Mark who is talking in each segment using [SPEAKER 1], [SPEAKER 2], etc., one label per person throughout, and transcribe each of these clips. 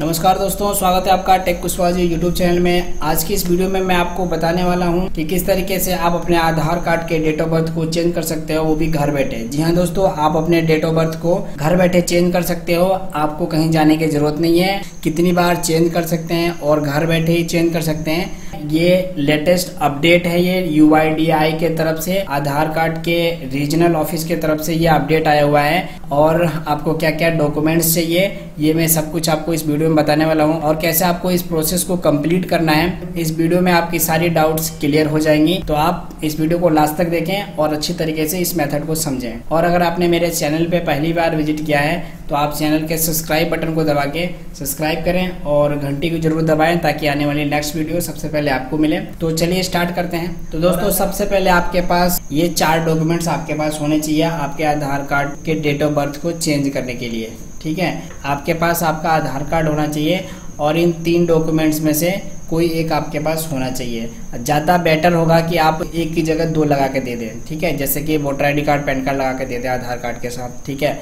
[SPEAKER 1] नमस्कार दोस्तों, स्वागत है आपका टेक कुशवाजी यूट्यूब चैनल में। आज की इस वीडियो में मैं आपको बताने वाला हूँ कि किस तरीके से आप अपने आधार कार्ड के डेट ऑफ़ बर्थ को चेंज कर सकते हो, वो भी घर बैठे। जी हाँ दोस्तों, आप अपने डेट ऑफ़ बर्थ को घर बैठे चेंज कर सकते हो। आपको कहीं जाने की ज़रूरत नहीं है। कितनी बार चेंज कर सकते हैं और घर बैठे ही चेंज कर सकते हैं। ये लेटेस्ट अपडेट है ये यू के तरफ़ से। आधार कार्ड के रीजनल ऑफ़िस के तरफ़ से ये अपडेट आया हुआ है। और आपको क्या क्या डॉक्यूमेंट्स चाहिए ये मैं सब कुछ आपको इस वीडियो में बताने वाला हूँ और कैसे आपको इस प्रोसेस को कंप्लीट करना है इस वीडियो में आपकी सारी डाउट्स क्लियर हो जाएँगी। तो आप इस वीडियो को लास्ट तक देखें और अच्छी तरीके से इस मेथड को समझें। और अगर आपने मेरे चैनल पे पहली बार विज़िट किया है तो आप चैनल के सब्सक्राइब बटन को दबा के सब्सक्राइब करें और घंटी को ज़रूर दबाएँ ताकि आने वाली नेक्स्ट वीडियो सबसे पहले आपको मिले। तो चलिए स्टार्ट करते हैं। तो दोस्तों सबसे पहले आपके पास ये चार डॉक्यूमेंट्स आपके पास होने चाहिए आपके आधार कार्ड के डेट ऑफ़ बर्थ को चेंज करने के लिए। ठीक है? आपके पास आपका आधार कार्ड होना चाहिए और इन तीन डॉक्यूमेंट्स में से कोई एक आपके पास होना चाहिए। ज़्यादा बेटर होगा कि आप एक की जगह दो लगा के दे दें, ठीक है? जैसे कि voter ID card PAN card लगा के दे दें आधार कार्ड के साथ, ठीक है?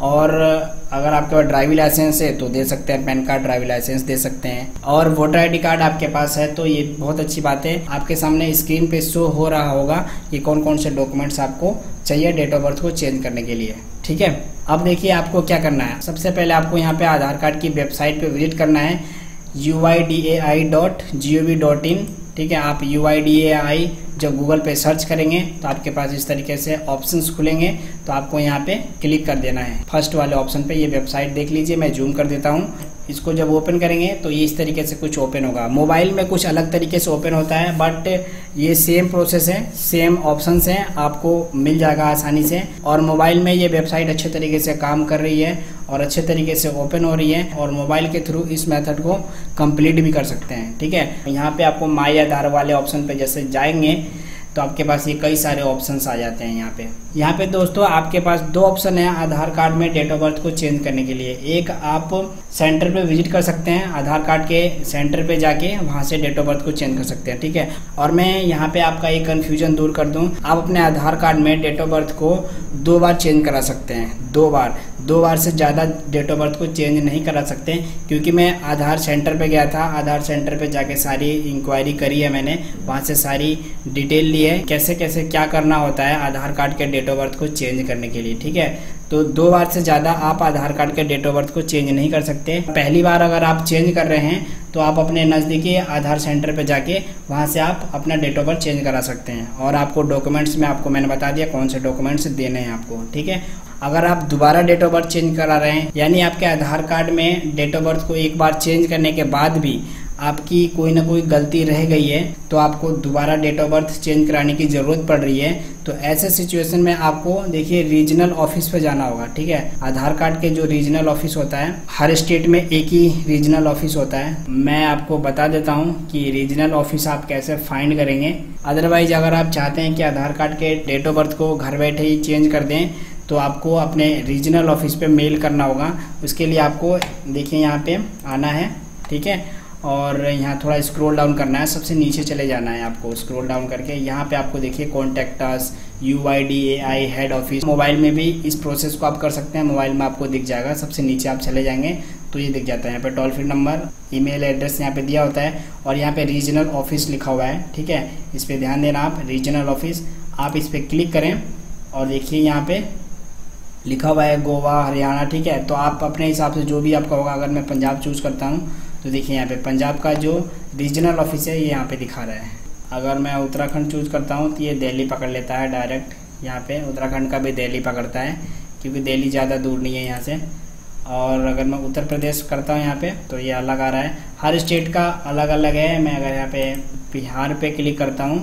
[SPEAKER 1] और अगर आपके पास ड्राइविंग लाइसेंस है तो दे सकते हैं पैन कार्ड ड्राइविंग लाइसेंस दे सकते हैं। और वोटर आईडी कार्ड आपके पास है तो ये बहुत अच्छी बात है। आपके सामने स्क्रीन पे शो हो रहा होगा कि कौन कौन से डॉक्यूमेंट्स आपको चाहिए डेट ऑफ़ बर्थ को चेंज करने के लिए, ठीक है? अब देखिए आपको क्या करना है। सबसे पहले आपको यहाँ पे आधार कार्ड की वेबसाइट पे विज़िट करना है। U I D A I dot G O V dot in ठीक है? आप यू आई डी ए आई जब गूगल पे सर्च करेंगे तो आपके पास इस तरीके से ऑप्शंस खुलेंगे तो आपको यहाँ पे क्लिक कर देना है। फ़र्स्ट वाले ऑप्शन पे ये वेबसाइट देख लीजिए, मैं जूम कर देता हूँ। इसको जब ओपन करेंगे तो ये इस तरीके से कुछ ओपन होगा। मोबाइल में कुछ अलग तरीके से ओपन होता है बट ये सेम प्रोसेस है सेम ऑप्शन हैं, आपको मिल जाएगा आसानी से। और मोबाइल में ये वेबसाइट अच्छे तरीके से काम कर रही है और अच्छे तरीके से ओपन हो रही है और मोबाइल के थ्रू इस मेथड को कंप्लीट भी कर सकते हैं, ठीक है? यहाँ पे आपको माई आधार वाले ऑप्शन पे जैसे जाएँगे तो आपके पास ये कई सारे ऑप्शंस आ जाते हैं यहाँ पे। यहाँ पे दोस्तों, आपके पास दो ऑप्शन है आधार कार्ड में डेट ऑफ़ बर्थ को चेंज करने के लिए। एक आप सेंटर पे विज़िट कर सकते हैं, आधार कार्ड के सेंटर पे जाके वहाँ से डेट ऑफ़ बर्थ को चेंज कर सकते हैं, ठीक है? और मैं यहाँ पे आपका एक कन्फ्यूज़न दूर कर दूँ। आप अपने आधार कार्ड में डेट ऑफ़ बर्थ को दो बार चेंज करा सकते हैं, दो बार। दो बार से ज़्यादा डेट ऑफ़ बर्थ को चेंज नहीं करा सकते, क्योंकि मैं आधार सेंटर पे गया था, आधार सेंटर पे जाके सारी इंक्वायरी करी है मैंने, वहाँ से सारी डिटेल ली है, कैसे कैसे क्या करना होता है आधार कार्ड के डेट ऑफ़ बर्थ को चेंज करने के लिए, ठीक है? तो दो बार से ज़्यादा आप आधार कार्ड के डेट ऑफ़ बर्थ को चेंज नहीं कर सकते। पहली बार अगर आप चेंज कर रहे हैं तो आप अपने नज़दीकी आधार सेंटर पर जाके वहाँ से आप अपना डेट ऑफ़ बर्थ चेंज करा सकते हैं। और आपको डॉक्यूमेंट्स में आपको मैंने बता दिया कौन से डॉक्यूमेंट्स देने हैं आपको, ठीक है? अगर आप दोबारा डेट ऑफ़ बर्थ चेंज करा रहे हैं, यानी आपके आधार कार्ड में डेट ऑफ़ बर्थ को एक बार चेंज करने के बाद भी आपकी कोई ना कोई गलती रह गई है तो आपको दोबारा डेट ऑफ़ बर्थ चेंज कराने की ज़रूरत पड़ रही है। तो ऐसे सिचुएशन में आपको, देखिए रीजनल ऑफ़िस पे जाना होगा, ठीक है? आधार कार्ड के जो रीजनल ऑफ़िस होता है, हर स्टेट में एक ही रीजनल ऑफ़िस होता है। मैं आपको बता देता हूँ कि रीजनल ऑफ़िस आप कैसे फाइंड करेंगे। अदरवाइज़ अगर आप चाहते हैं कि आधार कार्ड के डेट ऑफ़ बर्थ को घर बैठे ही चेंज कर दें तो आपको अपने रीजनल ऑफ़िस पे मेल करना होगा। उसके लिए आपको, देखिए यहाँ पे आना है, ठीक है? और यहाँ थोड़ा स्क्रॉल डाउन करना है। सबसे नीचे चले जाना है आपको। स्क्रॉल डाउन करके यहाँ पे आपको देखिए contact U I D A I head office mobile में भी इस प्रोसेस को आप कर सकते हैं। मोबाइल में आपको दिख जाएगा। सबसे नीचे आप चले जाएँगे तो ये दिख जाता है। यहाँ पे toll free number email address यहाँ पे दिया होता है। और यहाँ पे रीजनल ऑफ़िस लिखा हुआ है, ठीक है? इस पर ध्यान देना आप रीजनल ऑफ़िस आप इस पर क्लिक करें और देखिए यहाँ पे लिखा हुआ है गोवा, हरियाणा, ठीक है? तो आप अपने हिसाब से जो भी आपका होगा, अगर मैं पंजाब चूज़ करता हूँ तो देखिए यहाँ पे पंजाब का जो रीजनल ऑफ़िस है, ये यहाँ पे दिखा रहा है। अगर मैं उत्तराखंड चूज़ करता हूँ तो ये दिल्ली पकड़ लेता है डायरेक्ट यहाँ पे उत्तराखंड का भी दिल्ली पकड़ता है, क्योंकि दिल्ली ज़्यादा दूर नहीं है यहाँ से। और अगर मैं उत्तर प्रदेश करता हूँ यहाँ पे तो ये अलग आ रहा है। हर स्टेट का अलग अलग है। मैं अगर यहाँ पे बिहार पे क्लिक करता हूँ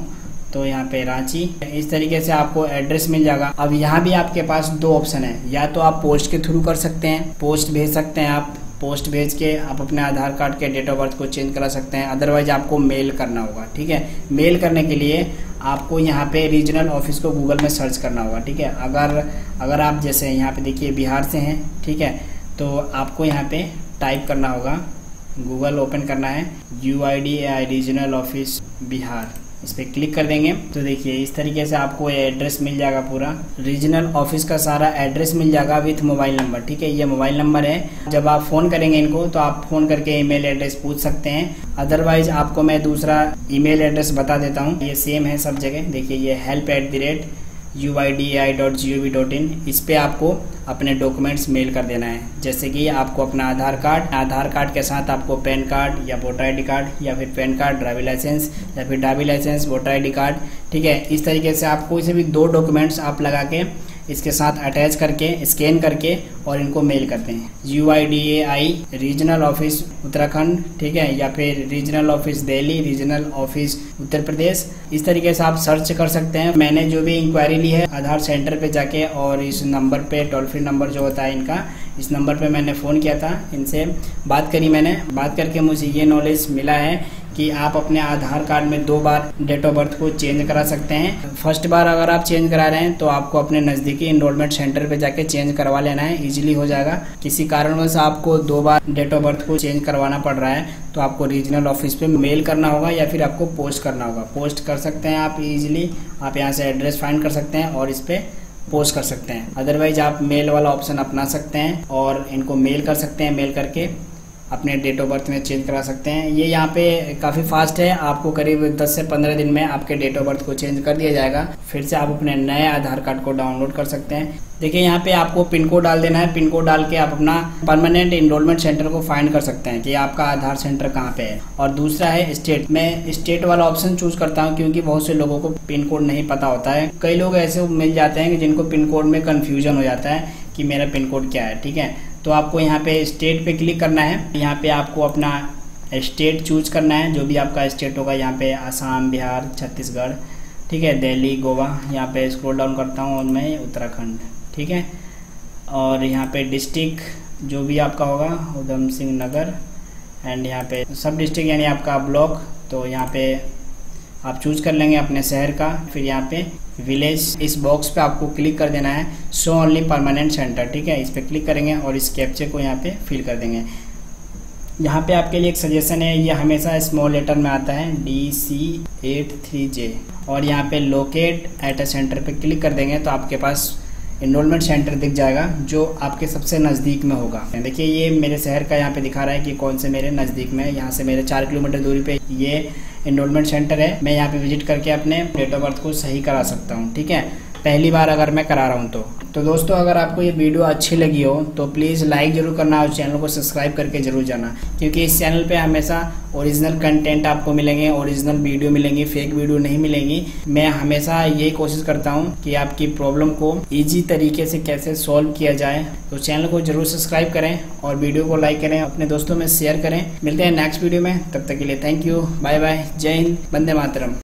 [SPEAKER 1] तो यहाँ पे रांची। इस तरीके से आपको एड्रेस मिल जाएगा। अब यहाँ भी आपके पास दो ऑप्शन है। या तो आप पोस्ट के थ्रू कर सकते हैं। पोस्ट भेज सकते हैं आप। पोस्ट भेज के आप अपने आधार कार्ड के डेट ऑफ़ बर्थ को चेंज करा सकते हैं। अदरवाइज़ आपको मेल करना होगा, ठीक है? मेल करने के लिए आपको यहाँ पे रीजनल ऑफ़िस को गूगल में सर्च करना होगा, ठीक है? अगर अगर आप जैसे यहाँ पे देखिए बिहार से हैं, ठीक है? तो आपको यहाँ पे टाइप करना होगा। गूगल ओपन करना है। U I D I regional office Bihar. इस पर क्लिक कर देंगे। तो देखिए, इस तरीके से आपको ये एड्रेस मिल जाएगा पूरा। रीजनल ऑफ़िस का सारा एड्रेस मिल जाएगा विथ मोबाइल नंबर ठीक है? ये मोबाइल नंबर है। जब आप फ़ोन करेंगे इनको तो आप फ़ोन करके ईमेल एड्रेस पूछ सकते हैं। अदरवाइज़ आपको मैं दूसरा ईमेल एड्रेस बता देता हूँ। ये सेम है सब जगह। देखिए, ये help at the rate U I D I dot G O V dot in इस पर आपको अपने डॉक्यूमेंट्स मेल कर देना है। जैसे कि आपको अपना आधार कार्ड आधार कार्ड के साथ आपको पैन कार्ड या वोटर आई डी कार्ड या फिर पैन कार्ड, ड्राइविंग लाइसेंस या फिर driving licence, voter I D card, ठीक है? इस तरीके से आपको इसे भी दो डॉक्यूमेंट्स आप लगा के इसके साथ अटैच करके स्कैन करके और इनको मेल करते हैं। U I D A I regional office Uttarakhand ठीक है? या फिर regional office Delhi regional office Uttar Pradesh इस तरीके से आप सर्च कर सकते हैं। मैंने जो भी इंक्वायरी ली है आधार सेंटर पे जाके और इस नंबर पे टोल फ्री नंबर जो होता है इनका, इस नंबर पे मैंने फ़ोन किया था। इनसे बात करी मैंने। बात करके मुझे ये नॉलेज मिला है कि आप अपने आधार कार्ड में दो बार डेट ऑफ़ बर्थ को चेंज करा सकते हैं। फ़र्स्ट बार अगर आप चेंज करा रहे हैं तो आपको अपने नज़दीकी इनरोलमेंट सेंटर पे जाके चेंज करवा लेना है। इजीली हो जाएगा। किसी कारणवश आपको दो बार डेट ऑफ़ बर्थ को चेंज करवाना पड़ रहा है तो आपको रीजनल ऑफ़िस पे मेल करना होगा या फिर आपको पोस्ट करना होगा। पोस्ट कर सकते हैं आप इजीली आप यहाँ से एड्रेस फाइंड कर सकते हैं और इस पर पोस्ट कर सकते हैं। अदरवाइज़ आप मेल वाला ऑप्शन अपना सकते हैं और इनको मेल कर सकते हैं। मेल करके अपने डेट ऑफ़ बर्थ में चेंज करा सकते हैं। ये यहाँ पे काफ़ी फास्ट है। आपको करीब 10 से 15 दिन में आपके डेट ऑफ़ बर्थ को चेंज कर दिया जाएगा। फिर से आप अपने नए आधार कार्ड को डाउनलोड कर सकते हैं। देखिए, यहाँ पे आपको पिन कोड डाल देना है। पिन कोड डाल के आप अपना परमानेंट इनरोलमेंट सेंटर को फाइंड कर सकते हैं कि आपका आधार सेंटर कहाँ पे है। और दूसरा है स्टेट मैं स्टेट वाला ऑप्शन चूज़ करता हूँ क्योंकि बहुत से लोगों को पिन कोड नहीं पता होता है। कई लोग ऐसे मिल जाते हैं जिनको पिन कोड में कन्फ्यूज़न हो जाता है कि मेरा पिन कोड क्या है, ठीक है? तो आपको यहाँ पे स्टेट पे क्लिक करना है। यहाँ पे आपको अपना स्टेट चूज़ करना है। जो भी आपका स्टेट होगा, यहाँ पे आसाम, बिहार, छत्तीसगढ़, ठीक है, दिल्ली, गोवा, यहाँ पे स्क्रॉल डाउन करता हूँ और मैं उत्तराखंड, ठीक है? और यहाँ पे डिस्ट्रिक्ट जो भी आपका होगा, उधम सिंह नगर एंड यहाँ पे सब डिस्ट्रिक्ट यानी आपका ब्लॉक तो यहाँ पे आप चूज़ कर लेंगे अपने शहर का, फिर यहाँ पे विलेज इस बॉक्स पे आपको क्लिक कर देना है शो ओनली परमानेंट सेंटर ठीक है? इस पर क्लिक करेंगे और इस कैप्चे को यहाँ पे फिल कर देंगे। यहाँ पे आपके लिए एक सजेशन है, ये हमेशा स्मॉल लेटर में आता है D C eight three J और यहाँ पे लोकेट एट अ सेंटर पे क्लिक कर देंगे तो आपके पास इनरोलमेंट सेंटर दिख जाएगा, जो आपके सबसे नज़दीक में होगा। देखिए, ये मेरे शहर का यहाँ पे दिखा रहा है कि कौन से मेरे नज़दीक में है। यहाँ से मेरे चार किलोमीटर दूरी पे ये इनरोलमेंट सेंटर है। मैं यहाँ पे विज़िट करके अपने डेट ऑफ़ बर्थ को सही करा सकता हूँ, ठीक है? पहली बार अगर मैं करा रहा हूँ तो। तो दोस्तों, अगर आपको ये वीडियो अच्छी लगी हो तो प्लीज़ लाइक ज़रूर करना और चैनल को सब्सक्राइब करके ज़रूर जाना। क्योंकि इस चैनल पे हमेशा ओरिजिनल कंटेंट आपको मिलेंगे ओरिजिनल वीडियो मिलेंगी फेक वीडियो नहीं मिलेंगी। मैं हमेशा यही कोशिश करता हूँ कि आपकी प्रॉब्लम को ईजी तरीके से कैसे सॉल्व किया जाए। तो चैनल को ज़रूर सब्सक्राइब करें और वीडियो को लाइक करें, अपने दोस्तों में शेयर करें। मिलते हैं नेक्स्ट वीडियो में। तब तक के लिए थैंक यू बाय बाय जय हिंद बंदे मातरम।